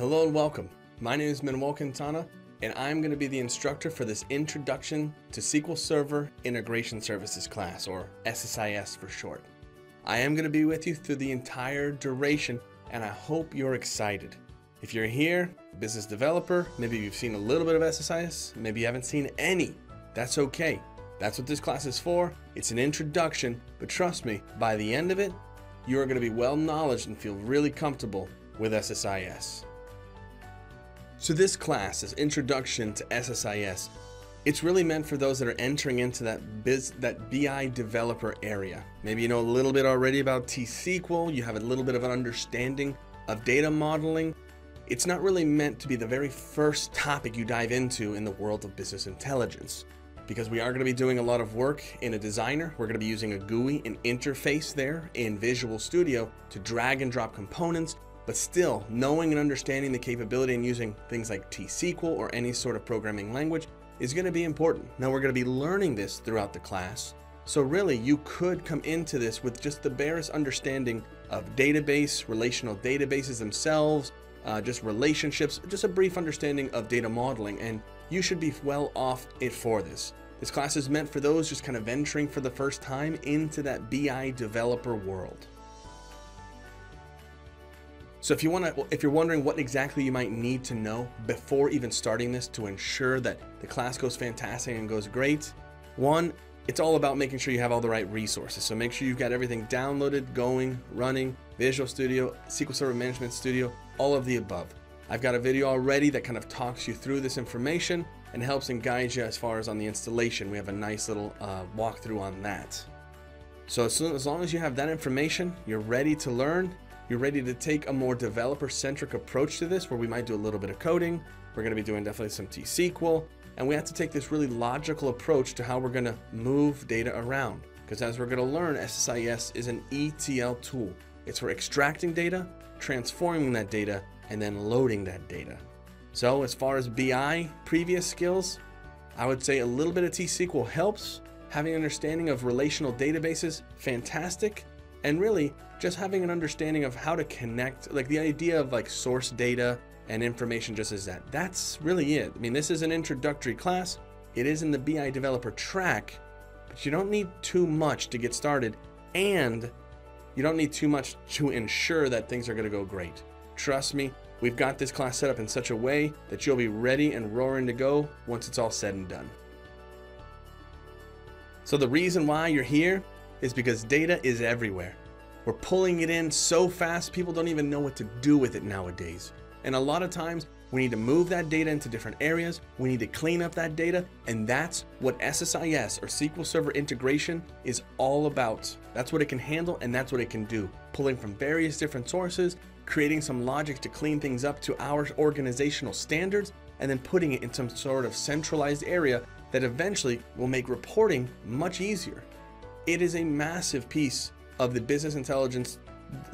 Hello and welcome. My name is Manuel Quintana, and I'm going to be the instructor for this Introduction to SQL Server Integration Services class, or SSIS for short. I am going to be with you through the entire duration, and I hope you're excited. If you're here, business developer, maybe you've seen a little bit of SSIS, maybe you haven't seen any, that's okay. That's what this class is for. It's an introduction, but trust me, by the end of it, you are going to be well knowledge and feel really comfortable with SSIS. So this class is Introduction to SSIS. It's really meant for those that are entering into that biz, that BI developer area. Maybe you know a little bit already about T-SQL, you have a little bit of an understanding of data modeling. It's not really meant to be the very first topic you dive into in the world of business intelligence because we are going to be doing a lot of work in a designer. We're going to be using a GUI an interface there in Visual Studio to drag and drop components but still, knowing and understanding the capability and using things like T-SQL or any sort of programming language is going to be important. Now we're going to be learning this throughout the class. So really, you could come into this with just the barest understanding of database, relational databases themselves, uh, just relationships, just a brief understanding of data modeling, and you should be well off it for this. This class is meant for those just kind of venturing for the first time into that BI developer world. So if you want to, if you're wondering what exactly you might need to know before even starting this to ensure that the class goes fantastic and goes great, one, it's all about making sure you have all the right resources. So make sure you've got everything downloaded, going, running, Visual Studio, SQL Server Management Studio, all of the above. I've got a video already that kind of talks you through this information and helps and guides you as far as on the installation. We have a nice little uh, walkthrough on that. So as, soon, as long as you have that information, you're ready to learn, you're ready to take a more developer-centric approach to this, where we might do a little bit of coding, we're going to be doing definitely some T-SQL, and we have to take this really logical approach to how we're going to move data around. Because as we're going to learn, SSIS is an ETL tool. It's for extracting data, transforming that data, and then loading that data. So as far as BI previous skills, I would say a little bit of T-SQL helps. Having understanding of relational databases, fantastic. And really, just having an understanding of how to connect, like the idea of like source data and information just as that. That's really it. I mean, this is an introductory class. It is in the BI developer track, but you don't need too much to get started and you don't need too much to ensure that things are going to go great. Trust me, we've got this class set up in such a way that you'll be ready and roaring to go once it's all said and done. So the reason why you're here is because data is everywhere. We're pulling it in so fast, people don't even know what to do with it nowadays. And a lot of times, we need to move that data into different areas. We need to clean up that data. And that's what SSIS or SQL Server integration is all about. That's what it can handle and that's what it can do. Pulling from various different sources, creating some logic to clean things up to our organizational standards, and then putting it in some sort of centralized area that eventually will make reporting much easier. It is a massive piece of the business intelligence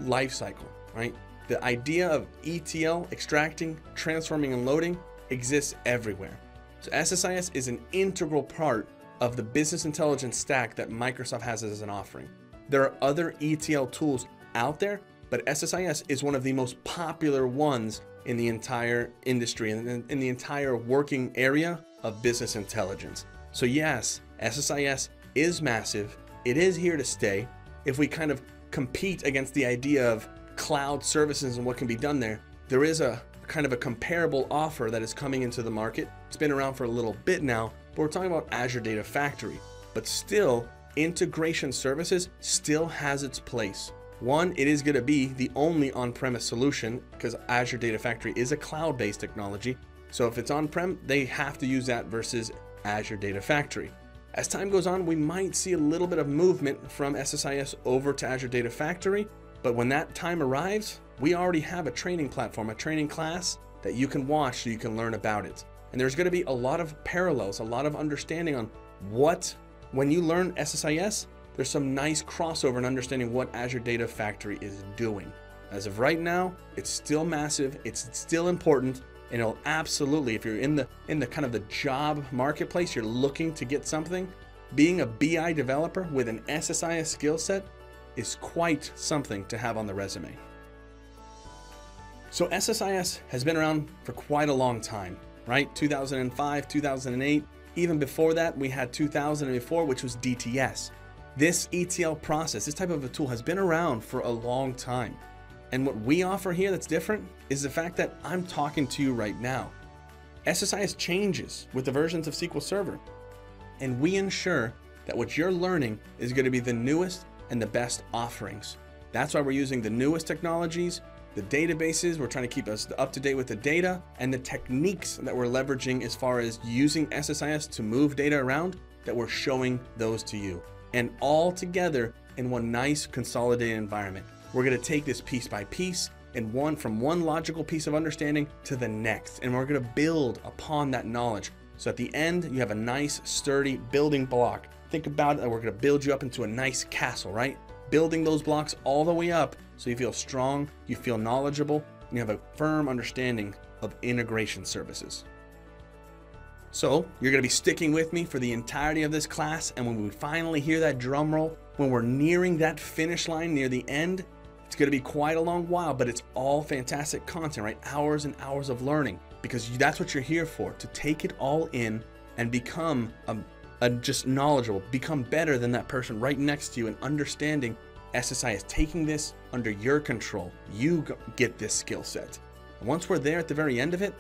life cycle, right? The idea of ETL, extracting, transforming, and loading exists everywhere. So SSIS is an integral part of the business intelligence stack that Microsoft has as an offering. There are other ETL tools out there, but SSIS is one of the most popular ones in the entire industry and in the entire working area of business intelligence. So yes, SSIS is massive. It is here to stay if we kind of compete against the idea of cloud services and what can be done there, there is a kind of a comparable offer that is coming into the market. It's been around for a little bit now, but we're talking about Azure Data Factory. But still, integration services still has its place. One, it is going to be the only on-premise solution because Azure Data Factory is a cloud-based technology. So if it's on-prem, they have to use that versus Azure Data Factory. As time goes on, we might see a little bit of movement from SSIS over to Azure Data Factory, but when that time arrives, we already have a training platform, a training class that you can watch so you can learn about it. And there's going to be a lot of parallels, a lot of understanding on what, when you learn SSIS, there's some nice crossover and understanding what Azure Data Factory is doing. As of right now, it's still massive, it's still important, and it'll absolutely if you're in the in the kind of the job marketplace you're looking to get something being a bi developer with an ssis skill set is quite something to have on the resume So SSIS has been around for quite a long time, right? 2005, 2008. Even before that, we had 2004, which was DTS. This ETL process, this type of a tool has been around for a long time. And what we offer here that's different is the fact that I'm talking to you right now. SSIS changes with the versions of SQL Server, and we ensure that what you're learning is going to be the newest and the best offerings. That's why we're using the newest technologies, the databases, we're trying to keep us up to date with the data, and the techniques that we're leveraging as far as using SSIS to move data around, that we're showing those to you. And all together in one nice consolidated environment. We're going to take this piece by piece and one from one logical piece of understanding to the next. And we're going to build upon that knowledge. So at the end, you have a nice, sturdy building block. Think about it, we're going to build you up into a nice castle, right? Building those blocks all the way up so you feel strong, you feel knowledgeable, and you have a firm understanding of integration services. So you're going to be sticking with me for the entirety of this class. And when we finally hear that drum roll, when we're nearing that finish line near the end, it's going to be quite a long while, but it's all fantastic content, right? Hours and hours of learning because that's what you're here for, to take it all in and become a, a just knowledgeable, become better than that person right next to you and understanding SSIS taking this under your control. You get this skill set. Once we're there at the very end of it,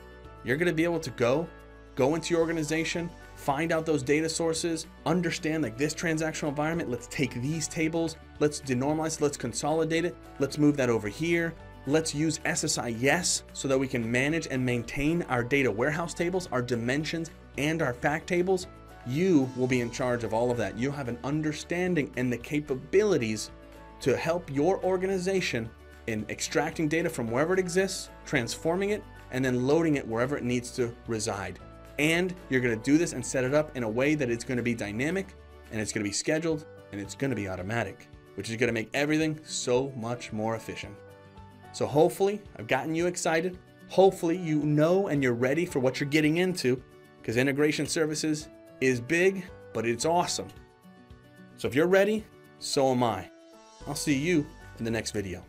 you're going to be able to go, go into your organization, find out those data sources, understand like this transactional environment. Let's take these tables, let's denormalize, let's consolidate it, let's move that over here. Let's use SSIS so that we can manage and maintain our data warehouse tables, our dimensions, and our fact tables. You will be in charge of all of that. You'll have an understanding and the capabilities to help your organization in extracting data from wherever it exists, transforming it, and then loading it wherever it needs to reside. And you're gonna do this and set it up in a way that it's gonna be dynamic and it's gonna be scheduled and it's gonna be automatic, which is gonna make everything so much more efficient. So hopefully I've gotten you excited. Hopefully you know and you're ready for what you're getting into because integration services is big, but it's awesome. So if you're ready, so am I. I'll see you in the next video.